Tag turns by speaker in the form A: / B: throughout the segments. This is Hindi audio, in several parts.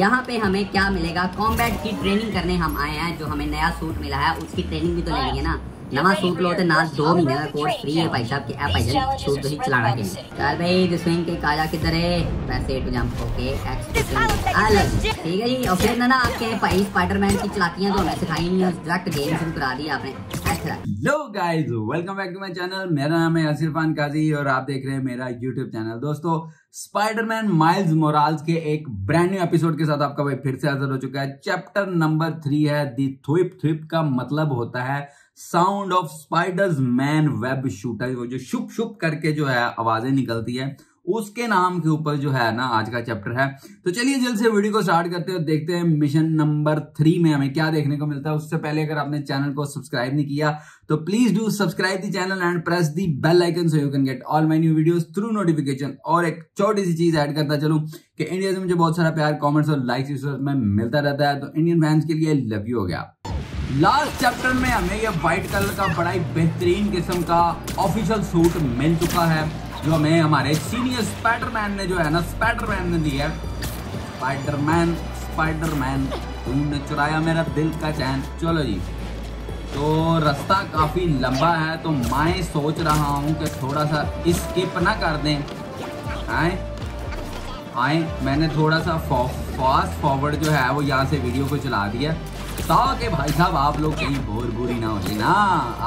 A: यहाँ पे हमें क्या मिलेगा? कॉम्बैट की ट्रेनिंग करने हम आए हैं, जो हमें नया सूट मिला है, उसकी ट्रेनिंग भी तो लेंगे ना। नवा सूट लो तो ना दो महीने का कोर्स फ्री है भाई साहब, की ऐप भाई सूट ही चलाना के चल भाई द स्विंग के काजा किधर है? वैसे टू जंप ओके एक्स ठीक है जी, और फिर ना आपके भाई स्पाइडरमैन की चलाकियाँ तो हमें सिखाई नहीं डायरेक्ट गेम शुरू करा दी आपने।
B: Hello guys welcome back to my channel मेरा नाम है आसिफ खान काजी और आप देख रहे हैं मेरा यूट्यूब चैनल दोस्तों स्पाइडरमैन माइल्स मोराल्स के एक ब्रांड न्यू एपिसोड के साथ आपका भाई फिर से हाजिर हो चुका है। चैप्टर नंबर थ्री है। दी थ्विप थ्विप का मतलब होता है sound of spiders man web shooter जो शुप शुप करके जो है आवाज़ें निकलती है, उसके नाम के ऊपर जो है ना आज का चैप्टर है। तो चलिए जल्द से वीडियो को स्टार्ट करते हैं देखते हैं मिशन नंबर थ्री में हमें क्या देखने को मिलता है। उससे पहले अगर आपने चैनल को सब्सक्राइब नहीं किया तो please do subscribe the channel and press the bell icon so you can get all my new videos through notification और एक छोटी सी चीज़ ऐड करता चलूँ कि इंडिया से मुझे बहुत सारा प्यार कॉमेंट्स और लाइक्स में मिलता रहता है। तो इंडियन फैंस के लिए लव यू हो गया। लास्ट चैप्टर में हमें ये व्हाइट कलर का बड़ा ही बेहतरीन किस्म का ऑफिशियल सूट मिल चुका है, जो हमें हमारे सीनियर स्पाइडरमैन ने जो है ना स्पाइडरमैन ने दिया है। स्पाइडरमैन स्पाइडरमैन तुमने चुराया मेरा दिल का चैन। चलो जी। तो रास्ता काफ़ी लंबा है तो मैं सोच रहा हूँ कि थोड़ा सा स्किप ना कर दें। आए आए, मैंने थोड़ा सा फास्ट फॉरवर्ड जो है, वो यहाँ से वीडियो को चला दिया। ताकि भाई साहब, आप लोग कहीं बोर बुरी ना हो ना।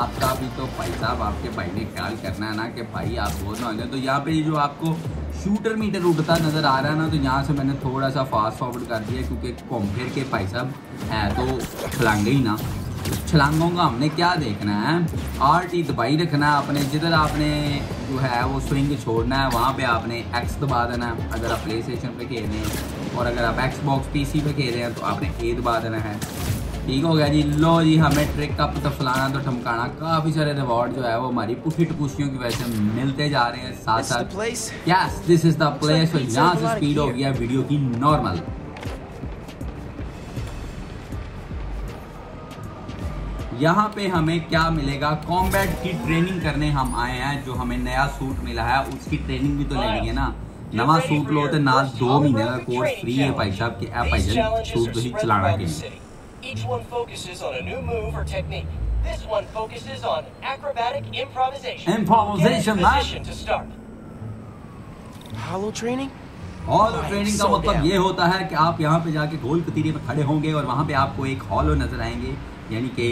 B: आपका भी तो भाई साहब, आपके भाई ने ख्याल करना है ना कि भाई आप बोर ना हो जाए तो यहाँ पे जो आपको शूटर मीटर उठता नज़र आ रहा है ना तो यहाँ से मैंने थोड़ा सा फास्ट फॉरवर्ड कर दिया, क्योंकि कॉम्पेयर के भाई साहब, है तो खिलाएँगे ही ना। छलांगों का हमने क्या देखना है? आर टी दबाई रखना है अपने जिधर आपने जो है वो स्विंग छोड़ना है वहाँ पे आपने एक्स दबा देना है। अगर आप प्ले स्टेशन पे खेल रहे हैं और अगर आप एक्स बॉक्स पी सी पे खेल रहे हैं तो आपने ए दबा देना है। ठीक हो गया जी। लो जी हमें ट्रिक का तो फलाना तो ठमकाना। काफ़ी सारे रिवॉर्ड जो है वो हमारी पुठी टपुशियों की वजह से मिलते जा रहे हैं साथ साथ। Yes this is the place यहाँ से स्पीड हो गया वीडियो की नॉर्मल यहाँ पे हमें क्या मिलेगा कॉम्बैट की ट्रेनिंग करने हम आए हैं जो हमें नया सूट मिला है उसकी ट्रेनिंग भी तो ले लेंगे ना नवा सूट लो तो ना दो महीने का कोर्स फ्री है भाई साहब की ऐप भाई सूट ही चलाना के लिए Each one focuses on a new move or technique. This one focuses on acrobatic improvisation. Improvisation, man. to start. Hollow training? Hollow training का मतलब ये होता है कि आप यहाँ पे जाके गोल कतीरे में खड़े होंगे और वहाँ पे आपको एक हॉलो नज़र आएँगे यानी कि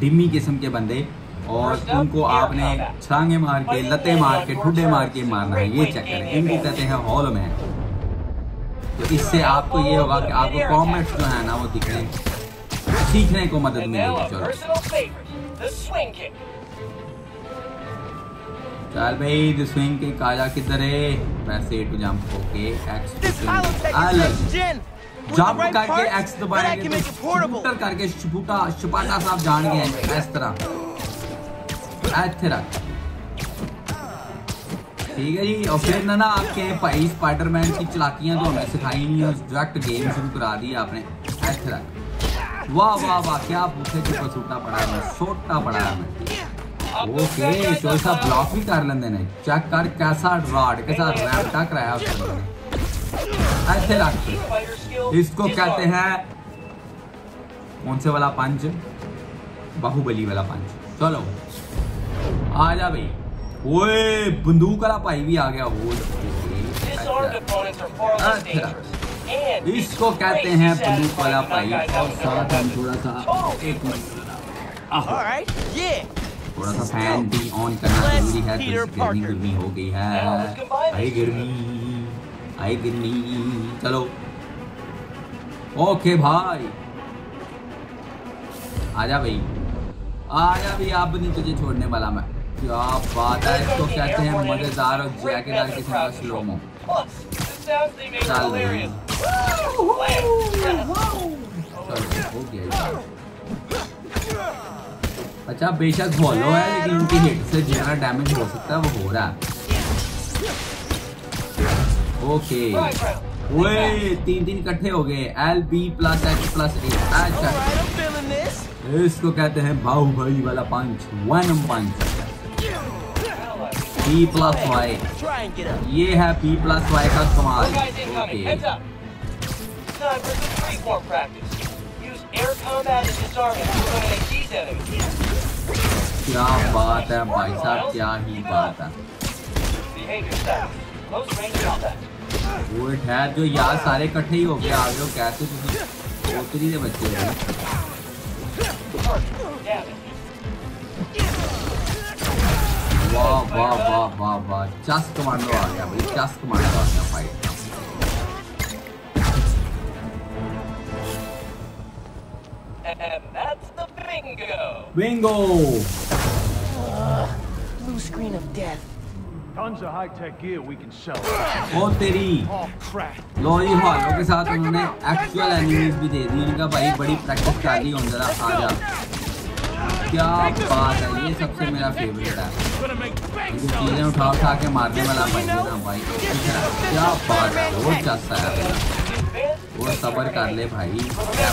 B: डिम्मी किस्म के बंदे और उनको आपने छलांगे मार के लते मार के ठुडे मार के मारना है ये चक्कर है। इनको कहते हैं हॉलो मैन तो इससे आपको ये होगा कि आपको कॉमेंट्स जो है ना वो दिखेंगे सीखने को मदद मिलेगी चलो। चल भाई द स्विंग के काजा किधर है? वैसे to jump okay X jump करके एक्स दबाएँगे तो शूटर करके शूटा शपाटा साहब जान गए इस तरह। ऐसे रख ठीक है जी और फिर ना ना आपके भाई स्पाइडरमैन की चलाकियाँ तो हमें सिखाई नहीं है डायरेक्ट गेम शुरू करा दी आपने। ऐसे रख वाह वाह वाह क्या पूछे कि सूटा पड़ा है सोटा पड़ा है ओके तो ऐसा ब्लॉक भी कर लेंगे ने। चेक कर कैसा रॉड कैसा रैप टक रहा है उसने ऐसे रख इसको कहते हैं कौन से वाला पंच? बाहुबली वाला पंच। चलो। आ जा भाई। ओए बंदूक वाला भाई भी आ गया। वो अच्छा। इसको कहते हैं ब्लू वाला पाइप और साथ हम थोड़ा सा एक थोड़ा सा फ़ैन भी ऑन करना ज़रूरी है तो गर्मी गर्मी हो गई है। आई गर्मी। आई गर्मी चलो। ओके भाई। आजा भाई। आजा भाई आप नहीं तुझे छोड़ने वाला मैं। क्या बात है, इसको कहते हैं मज़ेदार और जैकेदार किस्म का स्लोमो चल भाई। अच्छा बेशक फॉलो है लेकिन उनकी हिट से जितना डैमेज हो सकता है, वो हो रहा है। ओके ओए तीन तीन इकट्ठे हो गए. L B plus X plus A अच्छा. इसको कहते हैं बाहुबली वाला punch one punch P plus Y ये है पी प्लस वाई का कमाल. क्या बात है भाई साहब क्या ही बात है. वो ठहर जो यार सारे इकट्ठे ही हो गए आ हो कैसे तुम पोतरी के बच्चे हो. वाह वाह वाह वाह वाह चस कमांडो आ गया भाई चस कमांडो आ गया fight
C: And that's the bingo.
B: Bingo
D: Blue screen of death.
E: Tons of high-tech gear we can sell.
B: ओ तेरी
E: crap!
B: लो जी हॉलो के साथ उन्होंने एक्चुअल एनिमीज भी दे दी। उनका भाई बड़ी प्रैक्टिस कर ली हूँ जरा आ जा क्या बात है। ये सबसे मेरा फेवरेट है। चीज़ें उठा उठा के मारने वाला भाई ना भाई। क्या बात है। वो चस्सा है। वो सबर कर ले भाई। क्या?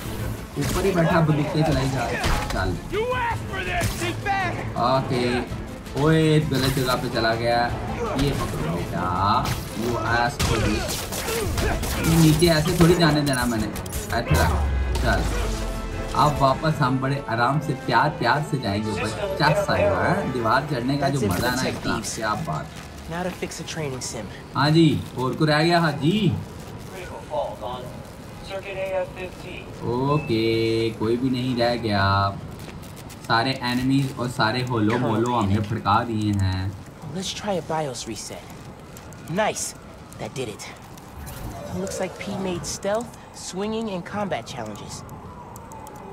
B: ऊपर ही बैठा बंदूकें चलाई जा चल! ओके। ओए गलत जगह पे चला गया। ये पकड़ो बेटा। यू दिस नीचे ऐसे थोड़ी जाने देना मैंने। अच्छा चल। अब वापस हम बड़े आराम से प्यार प्यार से जाएँगे ऊपर। चस आएगा हैं? दीवार चढ़ने का जो मज़ा है ना
D: thieves.
B: क्या बात. हाँ जी और को रह गया हाँ जी। ओके कोई भी नहीं रह गया सारे एनिमीज और सारे होलो मोलो हमने फड़का दिए हैं
D: Let's try a BIOS reset. Nice. That did it. Looks like P made stealth, swinging, and combat challenges.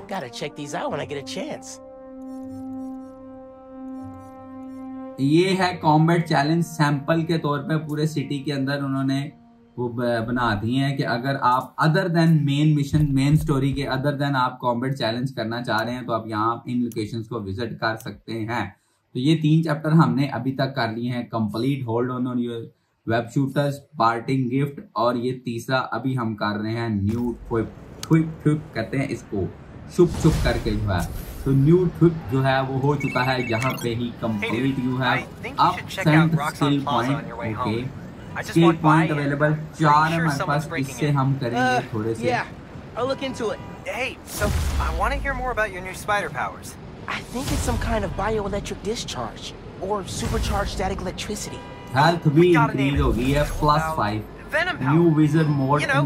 D: Gotta check these out when I get a chance.
B: ये है कॉम्बैट चैलेंज सैंपल के तौर पे पूरे सिटी के अंदर उन्होंने वो बना दिए हैं कि अगर आप other than main mission main story के अदर देन आप कॉम्बैट चैलेंज करना चाह रहे हैं तो आप यहाँ इन लोकेशंस को विज़िट कर सकते हैं। तो ये तीन चैप्टर हमने अभी तक कर लिए हैं। Complete hold on on your web shooters parting gift और ये तीसरा अभी हम कर रहे हैं न्यू ट्विप ट्विप ट्विप कहते हैं इसको। शुप शुप करके जो है। तो न्यू ट्विप जो है वो हो चुका है। यहाँ पे ही कंप्लीट यू
F: है। Out
B: Saint skill point okay
F: by
B: point available चार है हमारे पास इससे हम करेंगे
D: Uh,
B: थोड़े से
D: I'll look into it.
F: Hey, so I want to hear more about your new spider powers.
D: I think it's some kind of bioelectric discharge or supercharged static electricity.
B: भी
F: name
B: इंक्रीज
F: it.
B: हो गई है
F: Venom
B: new
F: power.
B: विजर mode
F: You know,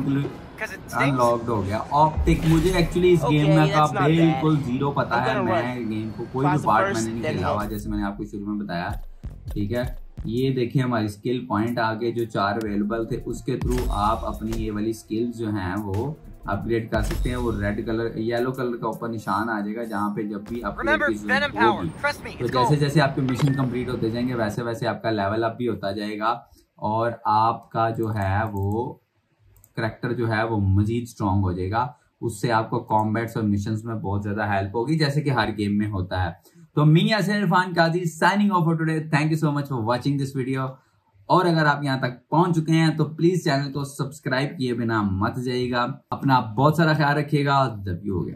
F: because it stings.
B: Unlocked हो गया ऑप्टिक मुझे एक्चुअली इस
D: Okay,
B: गेम में का. बिल्कुल ज़ीरो पता है मैं. गेम को कोई भी पार्ट मैंने नहीं खेला हुआ जैसे मैंने आपको शुरू में बताया ठीक है ये देखिए हमारी स्किल पॉइंट आगे जो चार अवेलेबल थे उसके थ्रू आप अपनी ये वाली स्किल्स जो हैं वो अपग्रेड कर सकते हैं। वो रेड कलर येलो कलर का ऊपर निशान आ जाएगा जहाँ पे जब भी अपग्रेड की ज़रूरत होगी। तो जैसे जैसे आपके मिशन कंप्लीट होते जाएँगे वैसे वैसे आपका लेवल अप भी होता जाएगा। और आपका जो है वो करेक्टर जो है वो मजीद स्ट्रांग हो जाएगा। उससे आपको कॉम्बैट्स और मिशन में बहुत ज़्यादा हेल्प होगी जैसे कि हर गेम में होता है। तो me Yasir Irfan Qazi signing off today thank you so much for watching this video और अगर आप यहाँ तक पहुँच चुके हैं तो प्लीज़ चैनल को सब्सक्राइब किए बिना मत जाइएगा। अपना बहुत सारा ख्याल रखिएगा। भी हो गया।